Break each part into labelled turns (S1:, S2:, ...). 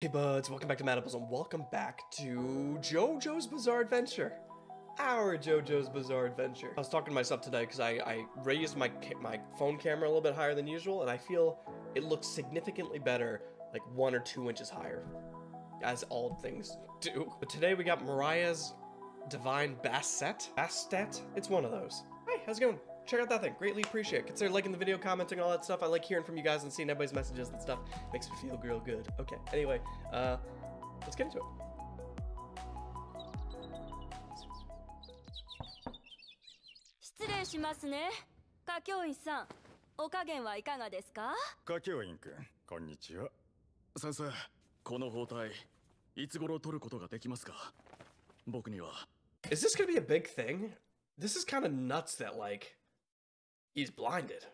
S1: Hey buds, welcome back to Mattables and welcome back to JoJo's Bizarre Adventure. Our JoJo's Bizarre Adventure. I was talking to myself today because I, I raised my my phone camera a little bit higher than usual and I feel it looks significantly better, like one or two inches higher, as all things do. But today we got Mariah's Divine Bastet. Bastet? It's one of those. Hey, how's it going? check out that thing. Greatly appreciate it. Consider liking the video, commenting, all that stuff. I like hearing from you guys and seeing everybody's messages and stuff. Makes me feel real good. Okay, anyway, uh, let's get into it.
S2: 失礼しますね歌教員さんお加減はいかがですか
S3: 歌教員くんこんにちは
S4: 先生この包帯いつ頃取ることができますか僕には
S1: Is this gonna be a big thing? This is kind of nuts that like he's blinded.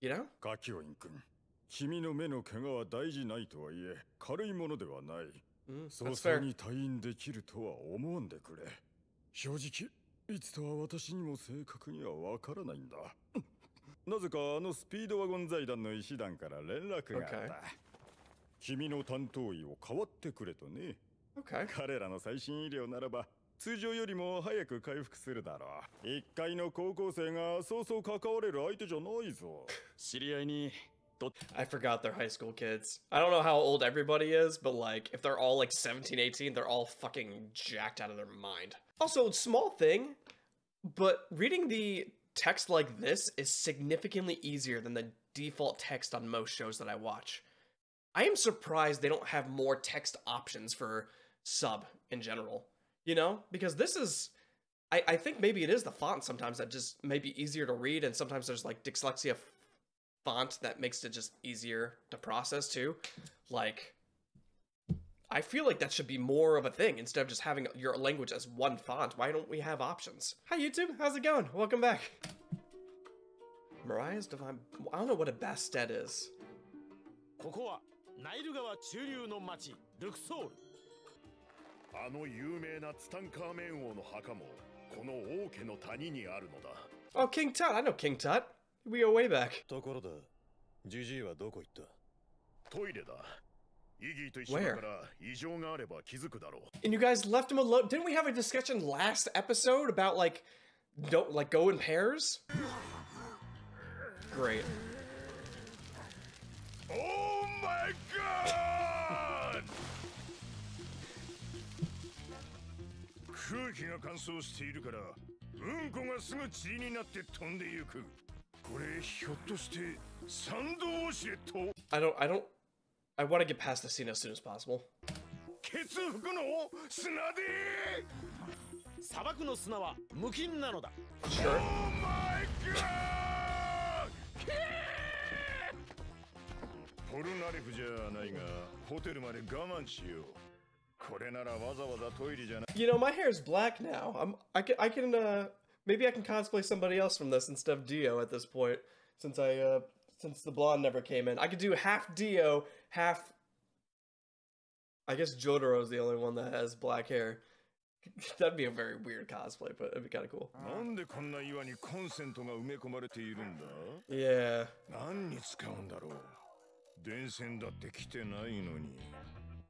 S1: You know?
S3: 歌教員くん君の目の怪我は大事ないとはいえ軽いものではない
S1: Mm,
S3: 早
S1: that's fair.
S3: 々に退院できるとは思わんでくれ正直いつとは私にも正確にはわからないんだ なぜかあのスピードワゴン財団の医師団から連絡があった、
S1: Okay.
S3: 君の担当医を代わってくれとね.彼らの最新医療ならば通常よりも早く回復するだろう一階の高校生がそうそう関われる相手じゃないぞ
S4: 知り合いにと
S1: I forgot they're high school kids. I don't know how old everybody is, but like if they're all like 17, 18, they're all fucking jacked out of their mind. Also, small thing, but reading the text like this is significantly easier than the default text on most shows that I watch. I am surprised they don't have more text options for sub in general. You know? Because this is I, I think maybe it is the font sometimes that just may be easier to read, and sometimes there's like dyslexia f- font that makes it just easier to process too. Like, I feel like that should be more of a thing instead of just having your language as one font. Why don't we have options? Hi YouTube, how's it going? Welcome back. Mariah's Divine. I don't know what a Bastet is.
S5: ここはナイル川中流の町ルクソール あの有名なツタンカーメン王の墓もこの王家の谷にあるのだ。
S1: Oh, King Tut! I know King Tut! We go way back! And you guys left him alone. Didn't we have a discussion last episode about like, don't like go in pairs? Great.
S5: Oh my god! 空気が乾燥しているからうんこがすぐ塵になって飛んでゆく。これひょっとしてサンドウォシュレット
S1: I don't I don't I want to get past the scene as soon as possible.
S5: ケツ拭くの砂で
S6: 砂漠の砂は無菌なのだ。
S5: イガー！ポルナレフじゃないがホテルまで我慢しよう
S1: You know, my hair is black now. I'm I can I can uh maybe I can cosplay somebody else from this instead of Dio at this point since I uh since the blonde never came in. I could do half Dio, half I guess Jotaro's the only one that has black hair. That'd be a very weird cosplay, but it'd be kind of cool.
S5: Ah.
S1: Yeah.
S5: 何に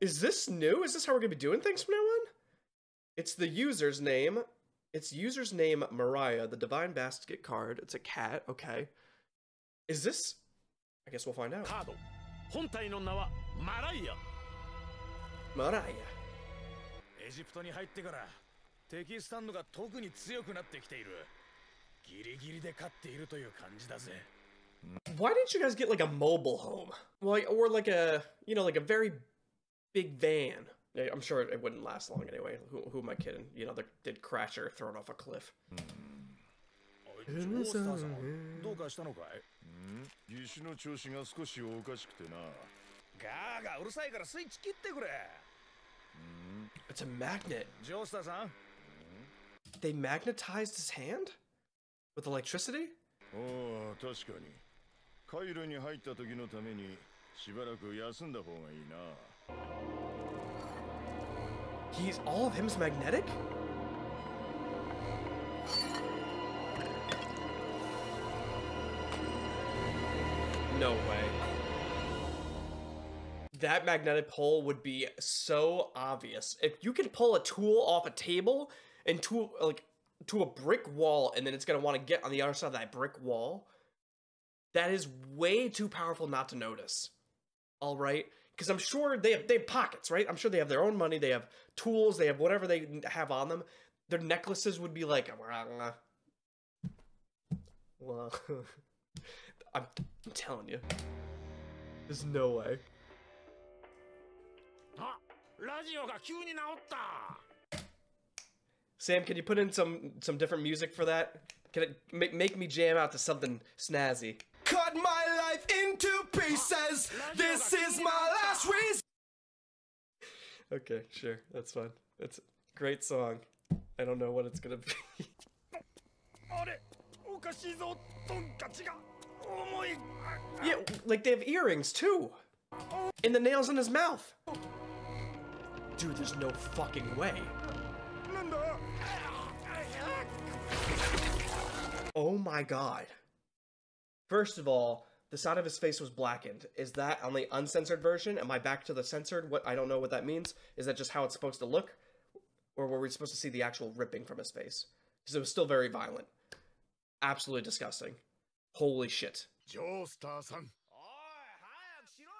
S1: Is this new? Is this how we're going to be doing things from now on? It's the user's name. It's user's name Mariah, the Divine Bastet card. It's a cat, okay. Is this... I guess we'll find out. Mariah.
S6: エジプトに入ってから敵スタンドが特に強くなってきているギリギリで勝っているという感じだぜ
S1: Why didn't you guys get like a mobile home? Like, or like a, you know, like a very big van. Yeah, I'm sure it wouldn't last long anyway. Who, who am I kidding? You know, they did crash or thrown off a cliff.
S6: おいジョースターさんどうかしたのかい
S5: 義手の調子が少しおかしくてな
S6: ガーガーうるさいからスイッチ切ってくれ
S1: it's a magnet.
S6: ジョースターさん
S1: They magnetized his hand? With electricity?
S3: おお確かにカイロに入った時のためにしばらく休んだ方がいいな
S1: He's all of him's magnetic? No way. That magnetic pull would be so obvious. If you can pull a tool off a table and to like to a brick wall and then it's going to want to get on the other side of that brick wall, that is way too powerful not to notice. All right? because I'm sure they have they have pockets, right? I'm sure they have their own money, they have tools, they have whatever they have on them. Their necklaces would be like, well, I'm, I'm telling you, there's no way.
S6: Ah,
S1: Sam, can you put in some some different music for that? Can it make, make me jam out to something snazzy? cut my life into pieces. This is my last reason. Okay, sure, that's fine. That's a great song. I don't know what it's gonna be. yeah, like they have earrings too. And the nails in his mouth. Dude, there's no fucking way. Oh my god. First of all, the side of his face was blackened. Is that on the uncensored version? Am I back to the censored? What I don't know what that means. Is that just how it's supposed to look? Or were we supposed to see the actual ripping from his face? Because it was still very violent. Absolutely disgusting. Holy shit.
S5: ジョースターさん
S6: おい早くしろよ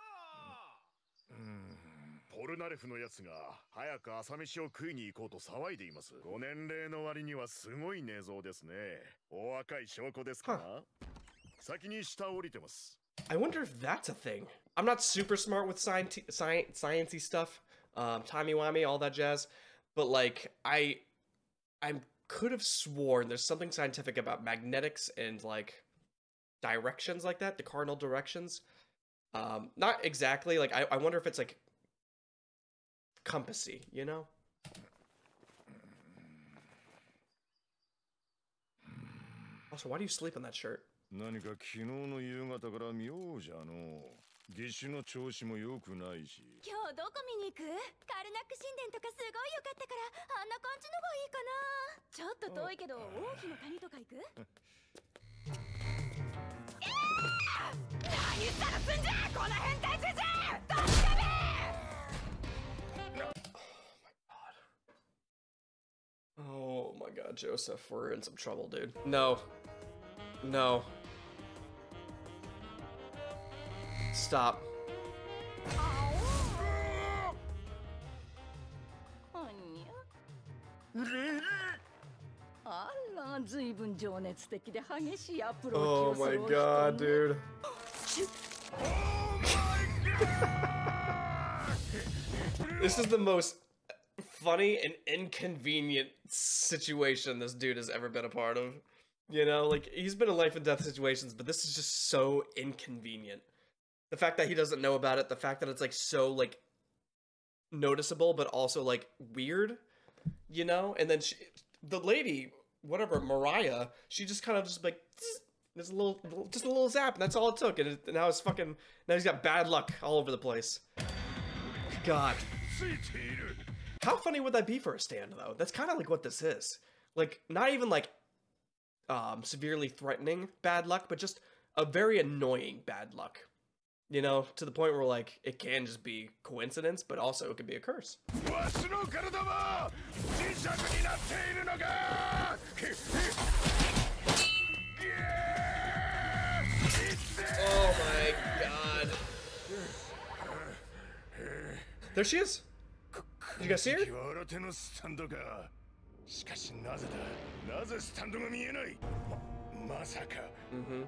S5: ポルナレフのやつが早く朝飯を食いに行こうと騒いでいますご年齢の割にはすごい寝相ですねお若い証拠ですか先に下降りてます
S1: I wonder if that's a thing. I'm not super smart with science, science, sciencey stuff, um, timey wimey, all that jazz. But like, I, I could have sworn there's something scientific about magnetics and like directions like that, the cardinal directions. Um, not exactly. Like, I, I wonder if it's like compassy, you know? Also, why do you sleep in that shirt?
S3: 何か昨日の夕方から妙じゃの義手の調子も良くないし
S2: 今日どこ見に行く？カルナック神殿とかすごい良かったからあんな感じのがいいかなちょっと遠いけど王妃の谷とか行く？えー何探すんじゃこの変態じじい助けて
S1: Oh my god, Joseph, we're in some trouble, dude. No. No. Stop. Oh my god, dude. this is the most funny and inconvenient situation this dude has ever been a part of. You know, like, he's been in life and death situations, but this is just so inconvenient the fact that he doesn't know about it, the fact that it's like so like noticeable but also like weird, you know? And then she, the lady, whatever, Mariah, she just kind of just like there's a little just a little zap and that's all it took and, it, now it's fucking now he's got bad luck all over the place. God. How funny would that be for a stand though? That's kind of like what this is. Like not even like um severely threatening bad luck, but just a very annoying bad luck You know, to the point where like it can just be coincidence, but also it could be a curse.
S5: わしの体は磁石になっているのか
S1: Oh my god. There she is. Did you guys see her?
S5: 新手のスタンドかしかしなぜだなぜスタンドが見えないままさか
S1: Mm-hmm.
S5: こ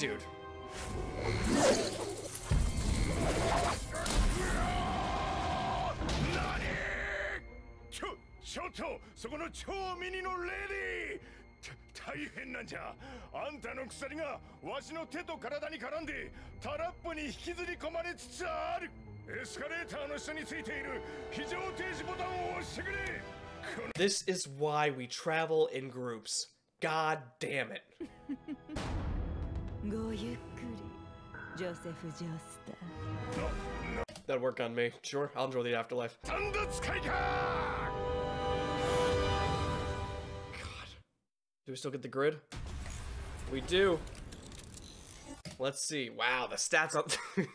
S1: dude.
S5: ちょちょっとそこの超ミニのレディーた大変なんじゃあんたの鎖がわしの手と体に絡んでタラップに引きずり込まれつつあるエスカレーターの下についている非常停止ボタンを押してくれ
S1: This is why we travel in groups. God damn it.
S7: Go no, no.
S1: That'd work on me. Sure, I'll enjoy the afterlife.
S5: God.
S1: Do we still get the grid? We do. Let's see. Wow, the stats up.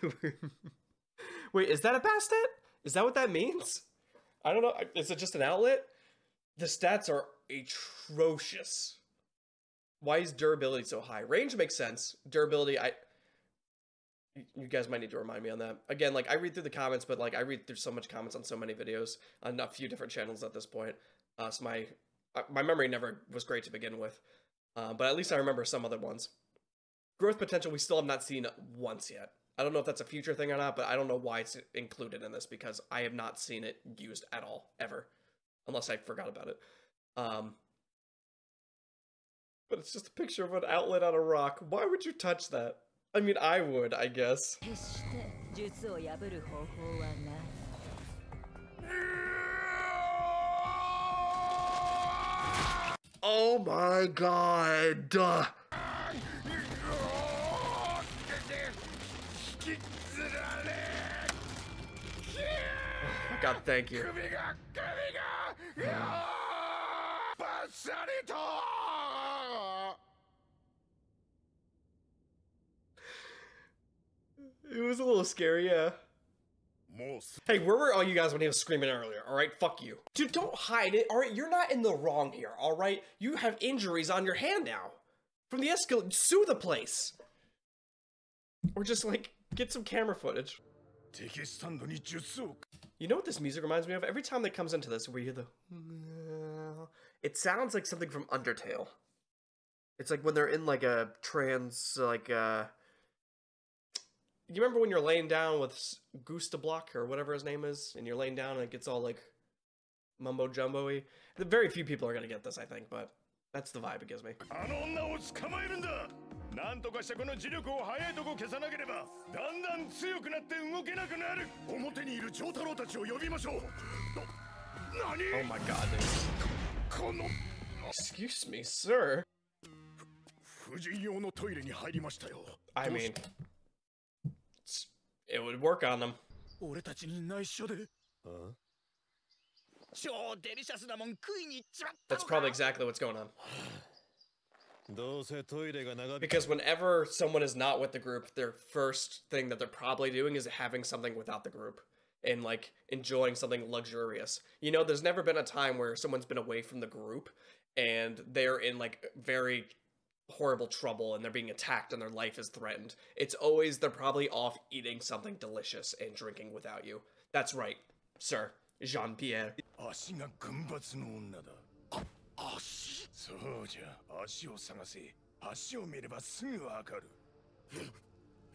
S1: Wait, is that a bastet? Is that what that means? I don't know. Is it just an outlet? The stats are atrocious. Why is durability so high? Range makes sense. Durability, I. you- guys might need to remind me on that. Again, like I read through the comments, but like I read through so much comments on so many videos on a few different channels at this point. Uh, so my uh, my memory never was great to begin with, uh, but at least I remember some other ones. Growth potential we still have not seen once yet. I don't know if that's a future thing or not, but I don't know why it's included in this because I have not seen it used at all ever, unless I forgot about it. Um, but it's just a picture of an outlet on a rock. Why would you touch that? I mean, I would, I guess. Oh my god! God, thank you. was a little scary, yeah. Hey, where were all you guys when he was screaming earlier? All right, fuck you. Dude, don't hide it. All right, you're not in the wrong here. All right, you have injuries on your hand now from the escalator. Sue the place, or just like get some camera footage. You know what this music reminds me of? Every time that comes into this, we hear the. It sounds like something from Undertale. It's like when they're in like a trans like. Uh, you remember when you're laying down with Block or whatever his name is, and you're laying down and it gets all like mumbo jumboy. Very few people are gonna get this, I think, but that's the vibe it gives me. Oh my god. Excuse me, sir. I mean, it would work on them.
S8: Huh?
S1: That's probably exactly what's going on. Because whenever someone is not with the group, their first thing that they're probably doing is having something without the group and like enjoying something luxurious. You know, there's never been a time where someone's been away from the group and they're in like very horrible trouble and they're being attacked and their life is threatened. It's always they're probably off eating something delicious and drinking without you. That's right, sir. Jean Pierre.
S5: 足が群抜の女だあ足そうじゃ足を探せ足を見ればすぐわかる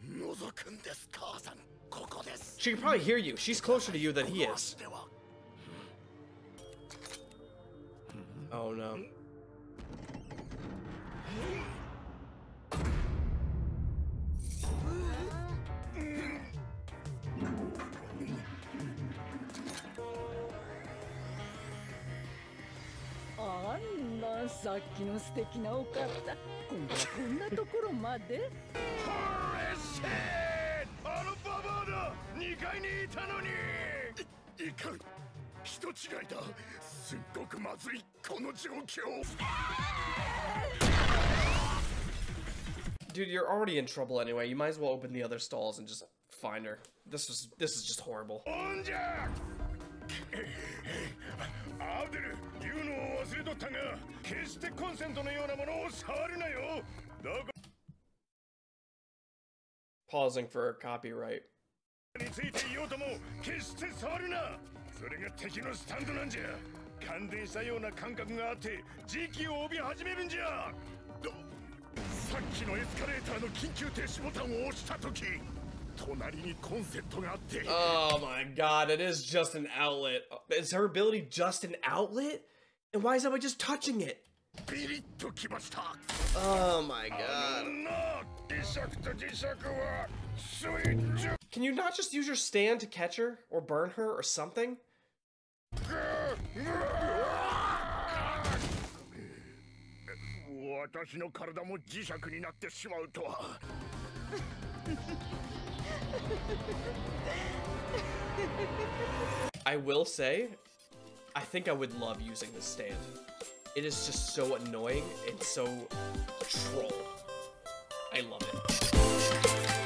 S8: 覗くんです母さんここです
S1: She can probably hear you. She's closer to you than he is.
S8: 足では
S1: Oh no.
S7: さっきの素敵なお方今度はこんなところまで
S5: レッシェーあのババアだ2階にいたのにいいかん人違いだすっごくまずいこの状況
S1: Dude, you're already in trouble anyway. You might as well open the other stalls and just find her. This was this is just horrible.
S5: アブデル言うのを忘れとったが決してコンセントのようなものを触るなよ。だが
S1: Pausing for copyright.
S5: についていようとも決して触るな。それが敵のスタンドなんじゃ。感電したような感覚があって時期を帯び始めるんじゃ。さっきのエスカレーターの緊急停止ボタンを押した時
S1: Oh my god, it is just an outlet. Is her ability just an outlet? And why is everybody just touching it? Oh my god. Can you not just use your stand to catch her? Or burn her or something? I will say, I think I would love using this stand. It is just so annoying and so troll. I love it.